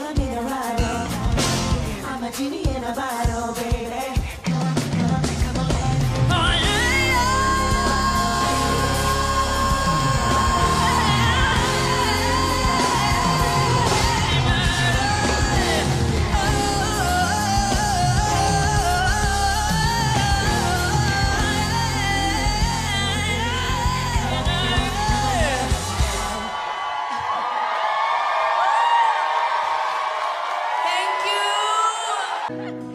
I need a rider. I'm a genie in a bottle, baby. Ha ha ha!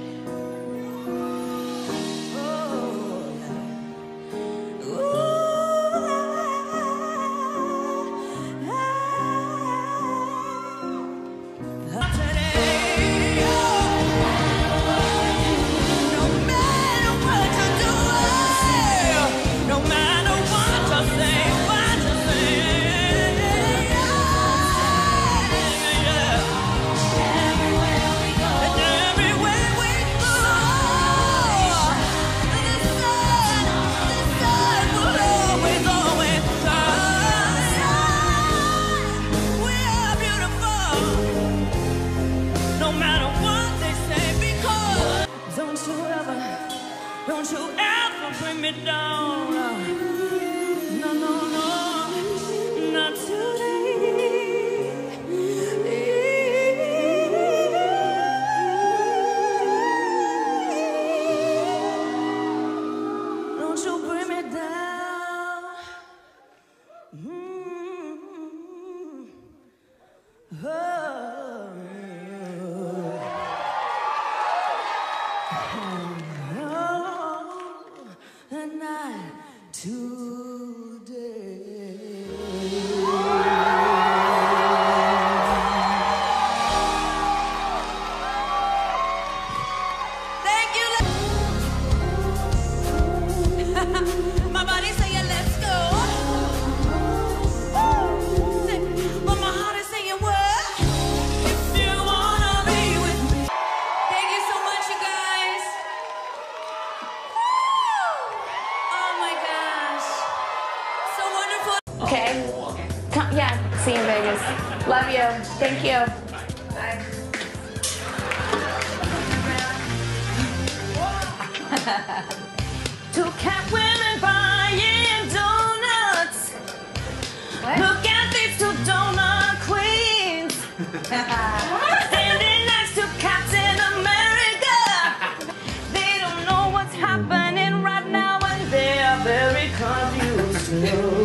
Don't you ever, don't you ever bring me down. Not Okay. Come, yeah, see you in Vegas. Love you. Thank you. Bye. Two cat women buying donuts. Look at these two donut queens. Standing next to Captain America. They don't know what's happening right now and they're very confused.